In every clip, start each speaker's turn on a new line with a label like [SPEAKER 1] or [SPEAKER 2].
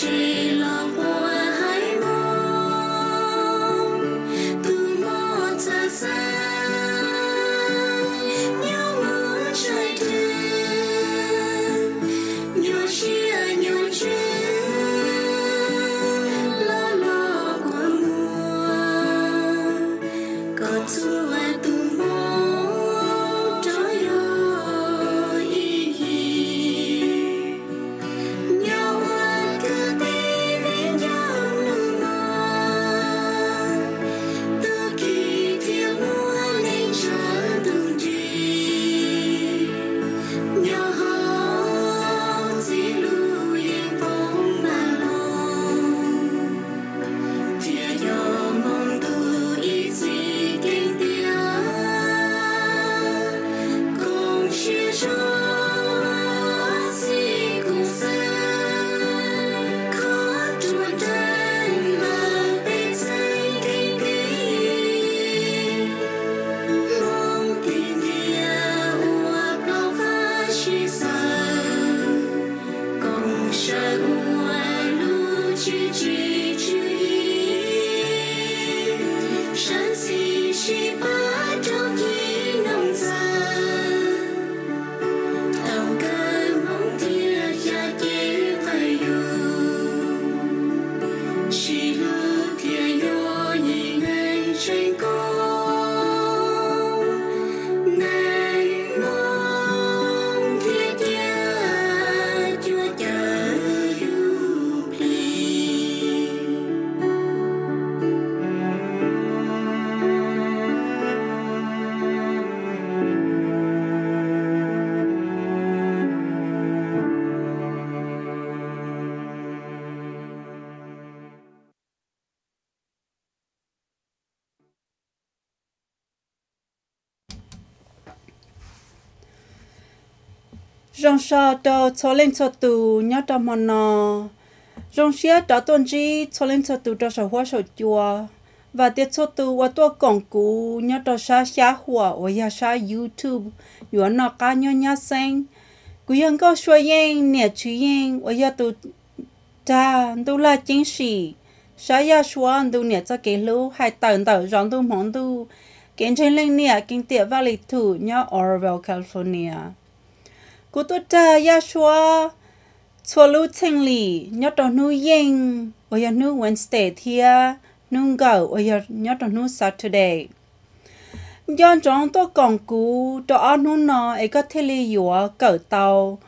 [SPEAKER 1] tree. Rong sa cho cho lên cho tu nhớ cho mà nó rong xia cho tuần chỉ cho lên cho tu cho sở hoa sở chùa và tiết cho tu và tua quảng cú nhớ cho sa xa hoa và ya sa youtube yo nó cá nhớ nhớ sinh cú yên có suy yên nè chú yên và ya tu ta tu là chính sĩ sa ya xóa tu nè cho cái lú hai tầng tầng rong tu mong tu kiến trên lên nè kinh và lịch tu nhớ Orwell California cú tôi cha ya xua xua lu chênh lì nhớ tao nu yên ở ya nu Wednesday thia nu gạo ở ya nhớ tao nu Saturday. Do trong tôi còn cú cho anh nu nó ấy có thể li yếu cỡ tàu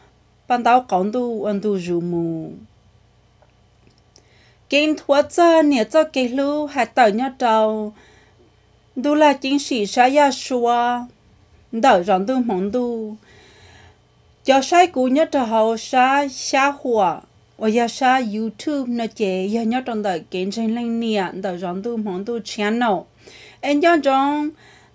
[SPEAKER 1] ban tàu còn tu ăn tu rủ mù kinh thua cha nhớ cho cái lu hạt tàu nhớ tàu đu là chính sĩ sa ya xua đỡ rong tu mong tu cho sai cú nhất cho hậu sa sa hùa và ya sa YouTube nó chế ya nhất trong đời kiến sinh lên nia đời rong tu mong tu channel anh cho trong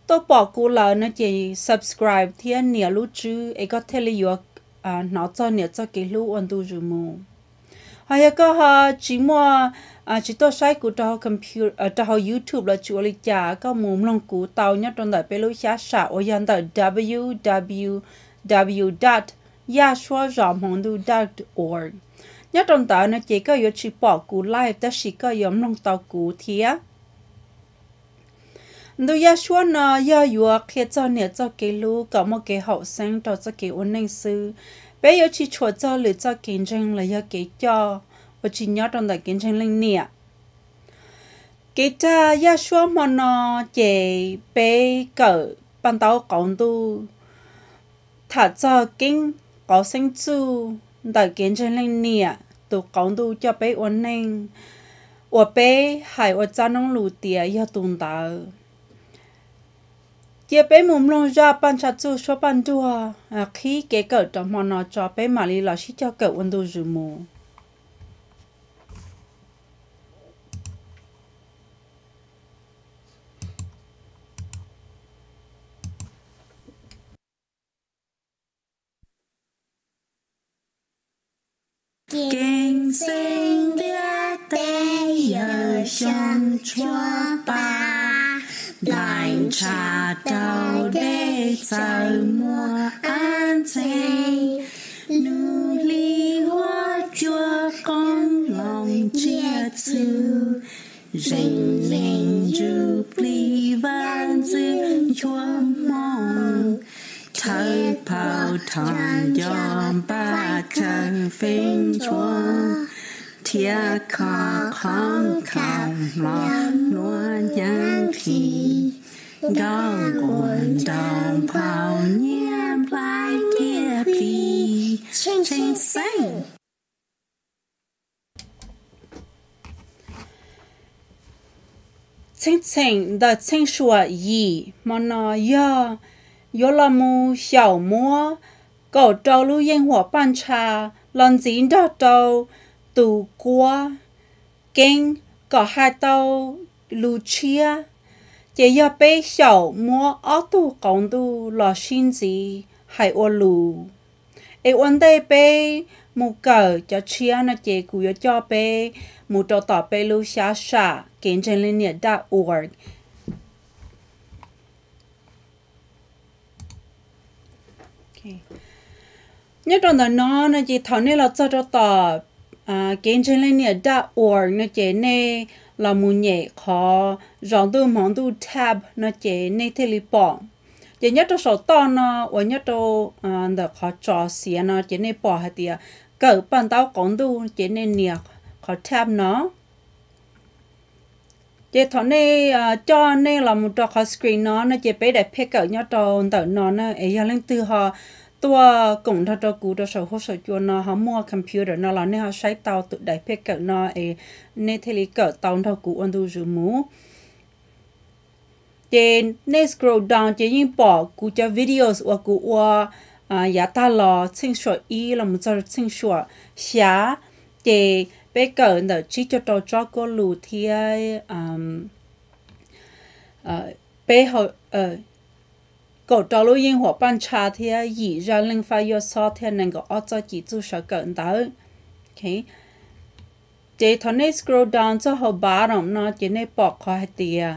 [SPEAKER 1] tôi bỏ cú lỡ nó chế subscribe thì nia lúc chứ ấy có thể là yo à nó cho nia cho cái lúc anh tu rồi mù hay có ha chỉ mua à chỉ tôi sai cú cho computer à cho YouTube là chủ lý giả có muốn lòng cú tàu nhất trong đời bê lúc xa xả ở yan đời www yashuazhamhongdu.org. nhớ trong tờ nó chỉ có yếu chỉ bỏ cú live ta chỉ có yếu nông tàu cú thía du ya xua nó yếu yếu khi cho nè, cho kỳ lu có một kỳ hậu sinh cho cho kỳ ổn định sư bé yếu chỉ chua cho lựa cho kinh doanh là yếu kỳ cho. Và chỉ nhớ trong tờ kinh doanh linh nè Kỳ cha ya xua mà nó chỉ bé cỡ bằng tàu cộng tu. Thả cho kinh có sinh chu đại kiến trên lên nè tụ công tu cho bé ổn định ở bé hay ở cha nông lù tía ya tung ta chia bé mồm lông ra ban chặt chu số ban đua à khi kế cỡ trong mà nó cho bé mà lì lò chỉ cho cỡ 温度 rủ mù.
[SPEAKER 2] Kinh sinh địa tế giờ chân chúa ba Lạnh trà đầu để chờ mùa an sinh Nụ ly hoa chúa con lòng chia thư Rình rình dù pli văn dư chúa mong Thời bao thằng dòng phên chúa thiệt khó khăn khảo mà nua nhân khi gạo quần đồng phao nhiêm lại kia phi sinh sinh sinh
[SPEAKER 1] chính chính đã chính sửa gì mà nó giờ yo là mu xiao mua cầu trâu lưu yên hòa ban trà lần dính đó đâu tù qua kinh có hai tàu Lucia chỉ giờ bé sầu mua ở tô công tu là xin gì hay ô lù ai ôn đề bé mù cờ cho chia nó chỉ cú cho bé mù cho tỏ bé lu xa xa kiến trên liên nhiệt đã org. Nhớ trong đó nó nó chỉ thảo nên là cho cho tỏ à kiến trên lên nè đã org nó chế nè là mù nhẹ khó rong tu mong tu tab, nó chế nè thế li bỏ chỉ nhớ trong số to nó, và nhớ trong à đó khó cho xí nó chế nè bỏ hạt tiệt cỡ bàn tao còn đủ chế nè nè khó tab nó. Chế thọ này cho nè là một trò khó screen nó nó chế bé đẹp phê cỡ nhau trong tờ nó nó ấy lên từ họ tua cũng thọ trò cũ trò sổ hỗ trợ cho nó họ mua computer nó là nên họ sai tàu tự để phê cỡ nó ấy nên thế lý cỡ tàu thọ cũ ôn tu dù mũ. Chế nên scroll down chế những bỏ cú cho videos hoặc cú à ya ta lo chính số y là một giờ chính số xả để bé cỡ nó chỉ cho tôi cho cô lù thì um ờ, bé họ ờ cổ trò lô yên hòa ban trà thì ý ra linh pha yo so thì nên có ở cho chỉ chú sở cận đó ok để thằng này scroll down cho họ bottom nó chỉ nên bỏ khỏi tiệt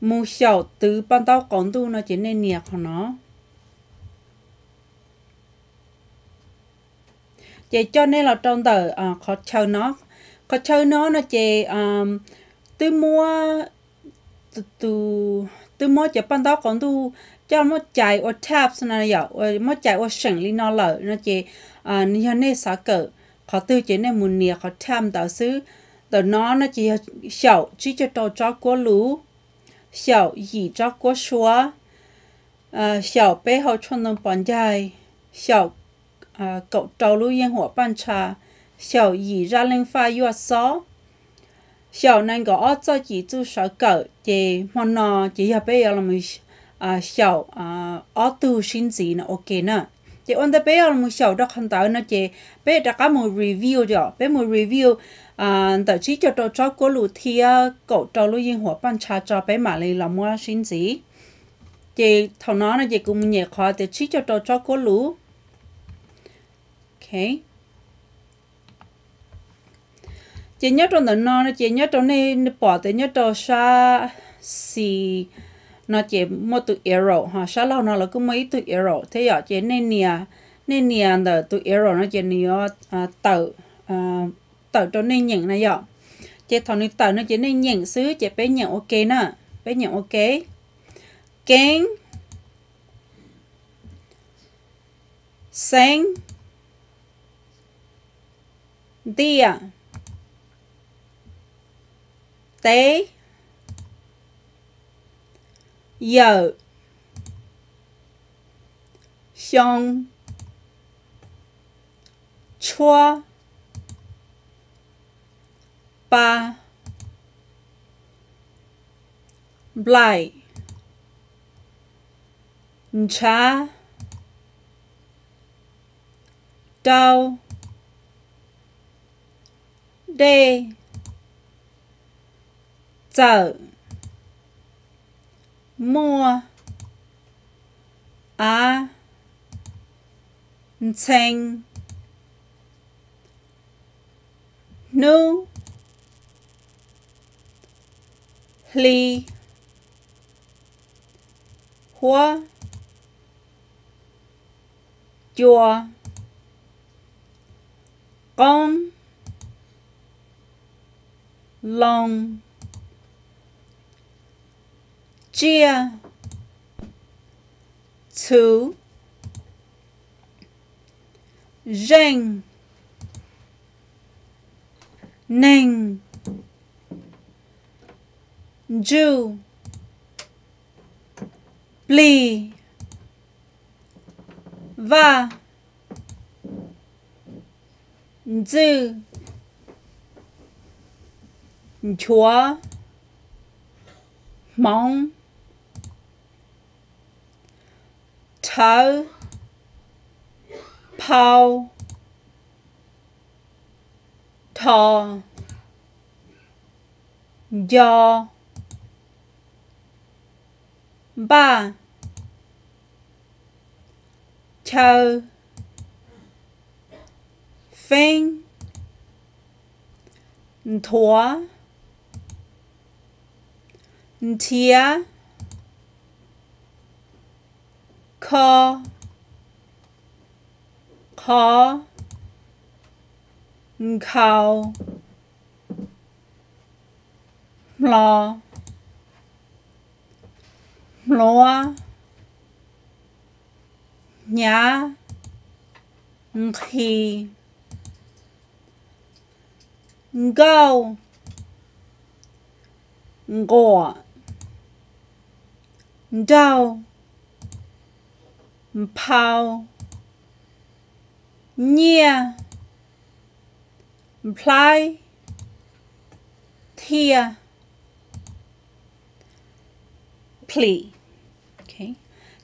[SPEAKER 1] mù xiao từ ban đầu còn tu nó chỉ nên nhiệt nó chị cho nên là trong tờ à, khó chơi nó khó chơi nó nó chị um, tôi mua từ tôi mới chỉ ban đầu còn tu cho mới chạy ở tab này vậy mới chạy ở sảnh li nó lợ nó chỉ à như thế sao cỡ họ tư chỉ nên muốn nia họ tham tạo sư tờ nó nó chỉ sầu chỉ cho tôi cho quá lú sầu gì cho quá xóa à sầu bé họ chọn đồng bọn dài sầu à cậu trâu lú yên hỏa ban trà sầu gì ra lên pha yua xó xiao nên cho à à sinh ok nè đó không một review 着，别么 một review à tại chỉ cho thì lưu yên trà cho bé mà lấy làm sinh thằng nó chỉ chỉ cho chị nhớ trong đó nó chị nhớ trong này bỏ tới nhớ trong sa xì. Nó chỉ một tụ euro ha sa lâu nó là cũng mấy tụ euro thế giờ chị nên nia nên nia là tụ euro nó chỉ nia tàu tờ à, tờ trong này nhận này giờ. Chị thằng này tờ nó chỉ nên nhận xứ chị bé nhận ok nè, bé nhận ok. Keng sang dia tế. Giờ. Xong. Chua. Ba lại, cha đau đê chợ mua. À. Á chênh nu. Ly hoa chùa. Con. Lòng chia two rèn nành ju bli va dư chúa mong. Toe, pole, thò do ba chờ phanh thua thia kho khó khao lo lo nhá khi go ngọ đau phao nhia apply thia. Plea okay.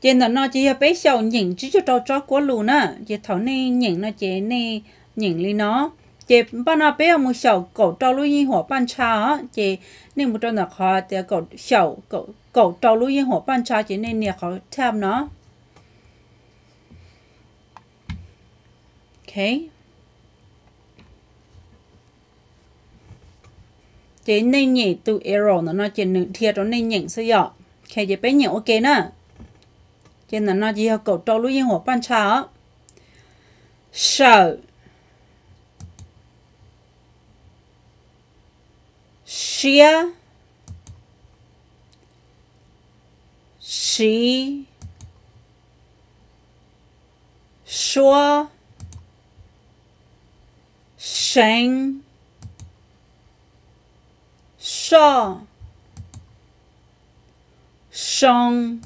[SPEAKER 1] Trên nó nó chỉ là bé sầu nhìn chỉ cho trâu chó của luôn nè. chỉ thảo này nhìn nó chỉ này nhìn li nó. Chỉ ban nó bé một sầu cổ trâu lưu yên hỏa ban cha á. Chỉ nên một trâu nào khó, thì cổ sầu cổ cổ trâu lưu yên ban cha chỉ nên nè khó tham nó. Okay. Chế nên nhỉ từ error nó nó chế nửa thiệt nó nên nhỉ sao dọ. Okay chế bé nhỉ ok nè. Chế nó nó chỉ học cầu trâu lúc yên hồ ban cha sợ. Xia. Xí xua sánh so song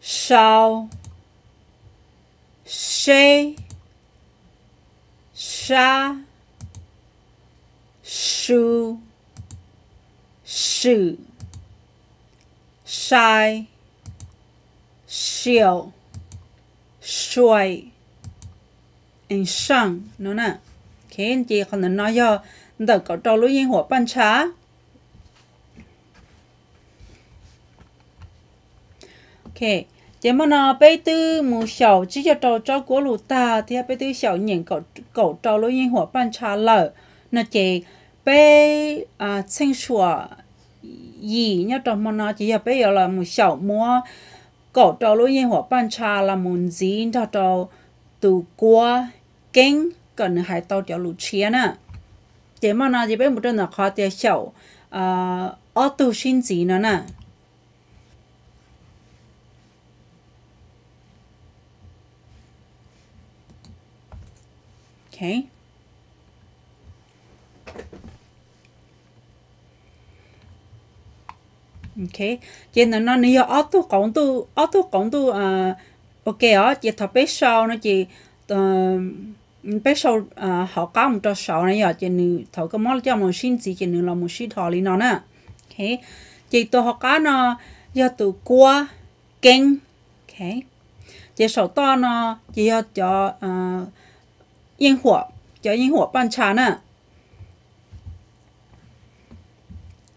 [SPEAKER 1] sao xê sa su sự sai xiêu xuôi anh sang nó nè. Khi anh chị còn nói cho đỡ có trâu lúa yên hỏa ban trá ok chỉ mà nó bây tư mù sầu chỉ cho trâu cho của lũ ta, thì bây tư sầu nhìn cậu cậu trâu lúa yên hỏa ban trá lợ. Nó chỉ bây à sinh sủa gì nhá trâu mà nó chỉ bây giờ là mù sầu mua cậu trâu lúa yên hỏa ban trá là muốn gì cho trâu từ qua kinh cần hai tàu tiểu lũ chia nè. Chỉ mà nó chỉ biết một trận là khó tiêu sầu à ở tu sinh gì nữa nè. Okay ok chỉ nó nó nếu ở tu công tu ở tu công tu à ok ở chỉ thập biết sau, nó chỉ bé sau à, họ có một trò sau này giờ chỉ nữ thấu cái món cho một xin gì chỉ nữ là một xin thọ lý nó nè. Thế chỉ tôi họ có nó, giờ từ qua kinh thế chỉ sau to nó chỉ cho à, cho yên hỏa cho yên hỏa ban trà nè.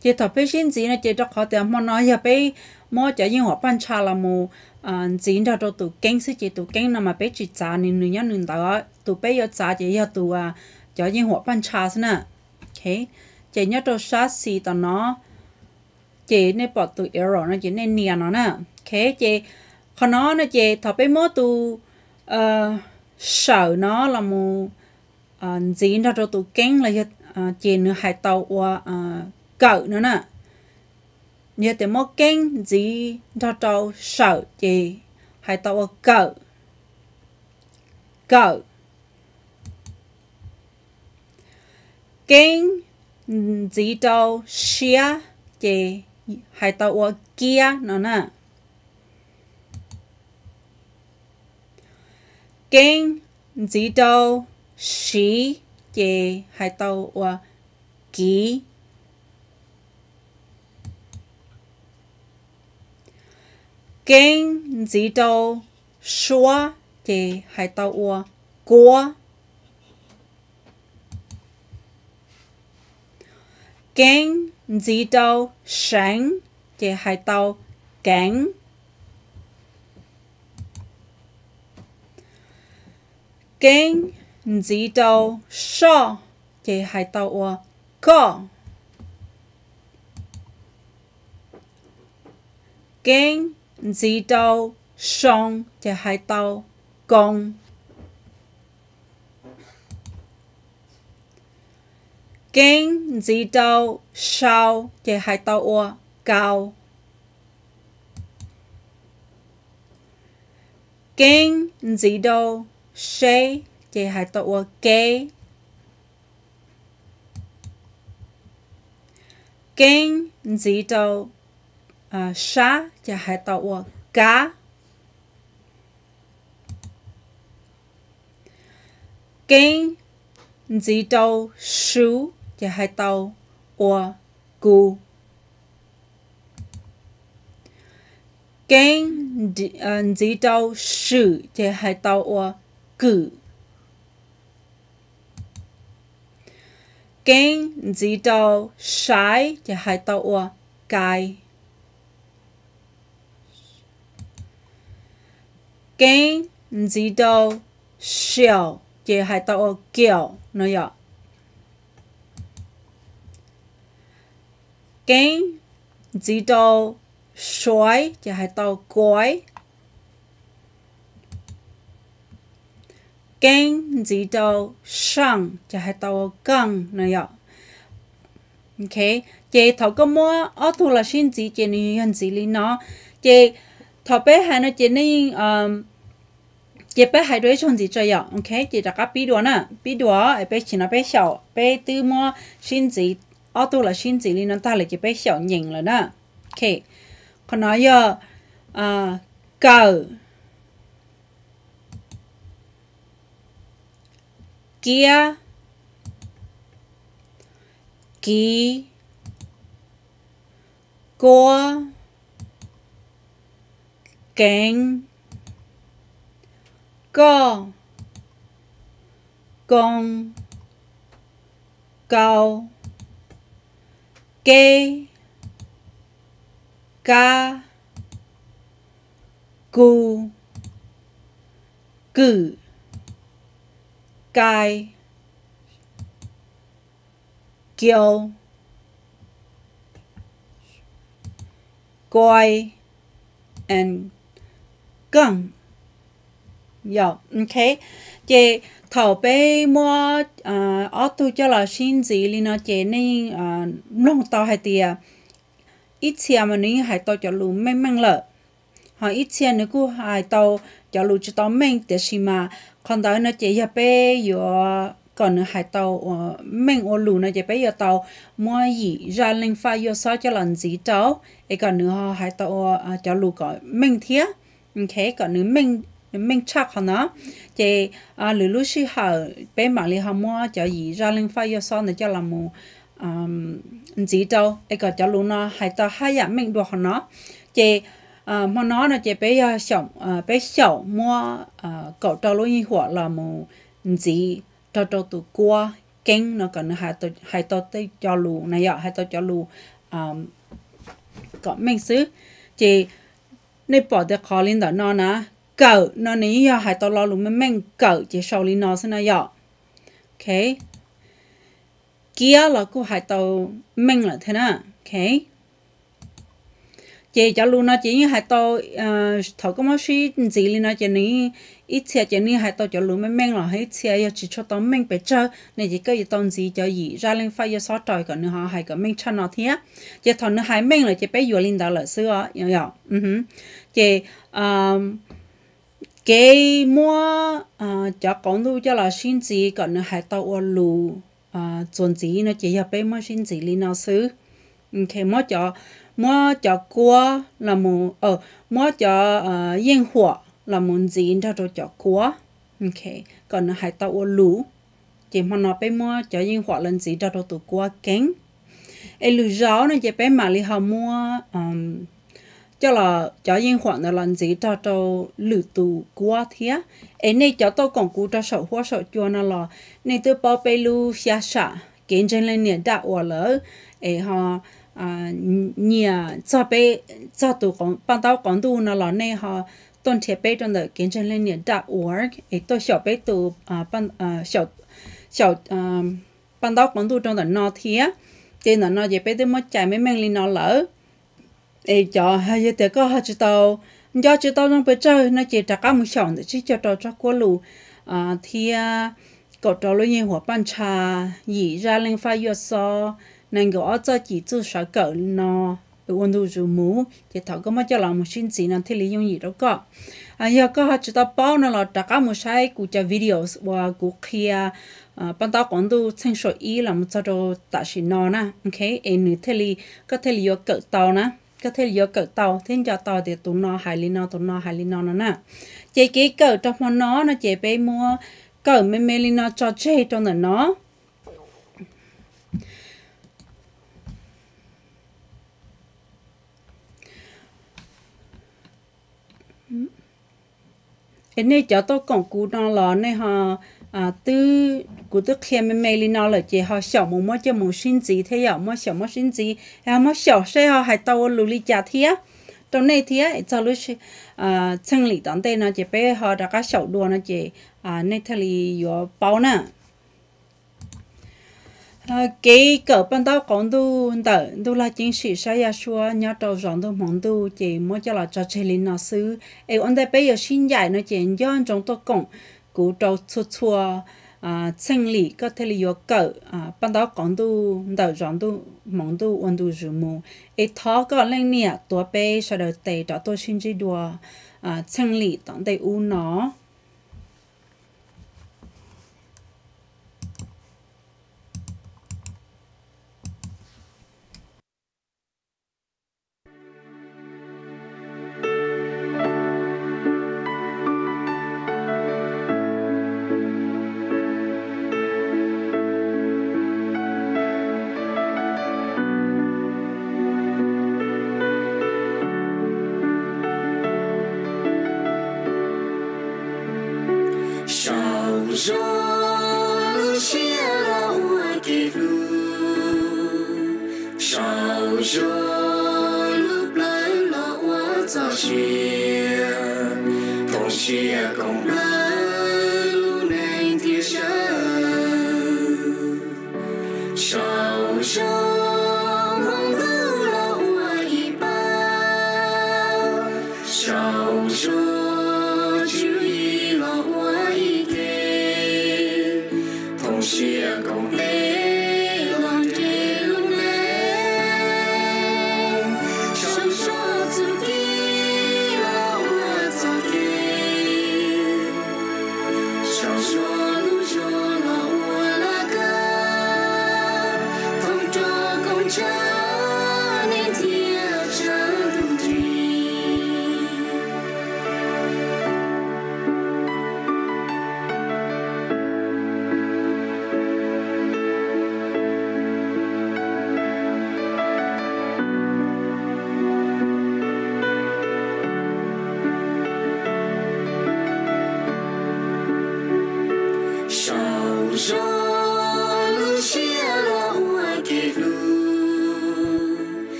[SPEAKER 1] Chỉ thọ bê xin gì nè chỉ cho họ tiền mà nói giờ bây mua cho yên hỏa ban cha là mù à ra cho tụ kinh sự chế tụ kinh nằm mà bê chỉ trả nên nên nhân nên đó tụ bê giờ trả chế yêu tụ à cho yên hỏa ban trà nè ok chỉ nhớ tụ sát xì tao nó chỉ nên bỏ tụ error nó chỉ nên nia nó nè ok chỉ, khó nó nó chế thọ bê mua tụ ờ sợ nó là một à gì đó cho tụ kinh là à chỉ nữa hai tàu và à cậu nữa nè nhớ tới một kinh gì đó đâu sợ gì hay tao và cỡ cậu. Kinh gì đâu xia gì hay tao và kia nó nè. Kinh gì đâu xí chế hai tàu kia kinh chỉ đâu xóa thì hai tàu ua qua kinh chỉ đâu sáng thì hai tàu cảnh kinh chỉ đâu so thì hai tàu ua có kinh chỉ đâu song thì hai đâu công kinh chỉ đâu sau thì hai đâu o cao kinh chỉ đâu sẽ thì hai đâu o kê kinh chỉ đâu à sa chị hãy tụ cá. Kinh dì tàu sú chị hai tàu ua gu kinh dì tàu su chị hai tàu ua cử kinh chỉ tàu sai thì hai tàu ở cái kinh chỉ hai tàu kiểu nữa ya kinh chỉ đâu xoay thì hai tàu quái kinh chỉ đâu sang thì hai tàu căng nữa ok chị thầu có mua ở thu là xin gì chị này hiện gì lý nó thầu bé hai nó chị này um chị bé hai đứa chọn gì chơi, ya ok chị đã có bí nè bí đùa bé chỉ nó bé tư mua xin gì ở thu là xin gì lý nó ta là chị bé 小 nhìn rồi nè ok còn nói giờ à cầu kia ký go cánh co con. Cao kê. Ca. Cu. Cử cai kill coi and. Gun yo ok chị thầu bé mua ờ, à ở cho là xin gì li nó chị nên ờ, à nông tao hay tiệt ít xe mà nên hay tao cho lù mang mang lợ. Ha ít xe nữa cũng hay tao cho lù cho tao mang để xí mà còn đó nó chỉ là bé yo còn nữa hai tàu ờ, mình ô lù nó chỉ bây giờ tàu mua gì, ra linh pha yo sao cho lần gì cháu ấy còn nữa hai tàu cho lù có mình thiệt ok còn nữa mình mình à, chắc dạ hả? Nó chỉ à lù lù sĩ hở bé mà li hả mua cho gì ra lên phải yêu sao này cho làm một um chỉ đâu ấy cái cho lù nó hay ta hay dạng mình được hả nó? Chỉ à mà nó là chỉ bé à 小 à à, bé 小 mua à cậu cho lúa như hoặc là một chỉ cho cho tụ qua kinh nó còn hai tổ hai tổ tới cho lù này ạ, hai tổ cho lù um có mình xứ. Chỉ nên bỏ được khó lên đó, nó nè cậu. Nó ní giờ hai tao lo lù mình mình cậu chỉ sau lên nó xin nó giờ ok. Kia là cô hai tao mình là thế nào? Ok. Chị cho luôn nó chỉ như hai tao ờ, thầu có mấy gì gì lý nó chỉ ní ít xe chỉ ní hai tao cho luôn mình men là hết xe chỉ cho tao men bị chơi này chỉ có gì tao gì cho gì ra lên phải số trời còn nữa họ hai cái men chân nó thế chỉ thằng nó hai men là chỉ bé vừa lên đó là xưa nhớ nhớ ừ cái mua ờ, cho con tu cho là xin gì còn nữa hai tổ ở lù ờ, chuẩn gì nó chỉ là bé mua xin gì lên nó xứ. Ừ, ok mua cho mua cho cua là một ờ mua cho à yên hoa là một gì cho cho cho qua ok ừ, còn hai tàu ô lũ chỉ mà nó bé mua cho yên hoa lần gì cho cho tụ cua kén ai lũ giáo nó chỉ bé mà li họ mua um cho là cho yên khoảng là lần gì cho cho lử tù quá thế ấy nay cho tôi còn cú cho sợ hoa sợ chua nó là nên tôi bảo bê lu xa xa kiến trên lên nền đã ủa lỡ. Ấy ha, à nhà cho bê cho tụ còn ban tao còn tu nó là nay ha, tuần chế bê trong đời kiến trên lên nền đã ủa ấy tôi sợ bê tụ à ban à sợ sợ à ban tao còn tu trong đời nó thế tên là nó dễ bê tôi mất chạy mấy mang lên nó lỡ ấy cho hay giờ có hai chữ tàu. Do chữ tàu nó bây giờ nó chỉ đặt cả một sòng để chỉ cho trò cho cô lù. À thì à, có trò lối như hòa ban trà gì ra lên pha yo so nên gọi cho chỉ chú sợ cỡ nó. Ở quân đội dù mũ thì thảo có mất cho lòng một sinh sĩ nào thì lý dùng gì đâu có. À giờ có hai chữ tàu bao nó là đặt cả một sai của cho videos và của kia ban tao còn đủ sinh số ý là một trò tạ sĩ nó na. Ok em nữ thế lý có thể lý yo cỡ tàu na có thể nhớ cỡ tàu, thế cho tàu thì tụi nó hay lý nó tụi nó hay lý nó nè. Chỉ cái cỡ trong món nó nó chỉ bé mua cỡ mấy mấy lý nó cho chơi trong nó cái này cho tôi còn cú nó là này ha à tư cụ tư khen mình mày lên nó là chỉ họ sợ một mối cho một sinh gì thế à mối sợ mối sinh gì à mối sợ sẽ họ hay tao lù li chả thế trong này thì cho lúc à chân lý tận đây nó chỉ bé họ đã có sợ đùa nó chỉ à nên thay lý có bao nè cái cỡ ban đầu còn tu tờ tu là chính sĩ sai ya xua nhớ đầu rộng tu mong tu chỉ mới cho là cho chơi linh nó xứ ấy ông đây bây giờ sinh dạy nó chỉ do trong tôi cộng cú trâu chua chua à chân lý có thể là có cỡ à ban đầu còn tu đầu rộng tu mong tu ôn tu rủ mù ấy thọ có lên nè tua bé sau đó tệ đó tôi xin chỉ đùa à chân lý tổng đây u nó
[SPEAKER 2] Jean chia la ua ki lu Shao jo lu blai la ua za xie Tong xie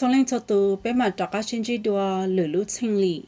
[SPEAKER 2] cho
[SPEAKER 1] lên cho tù bé mà đọc các chuyên chỉ đùa lửa lũ thanh li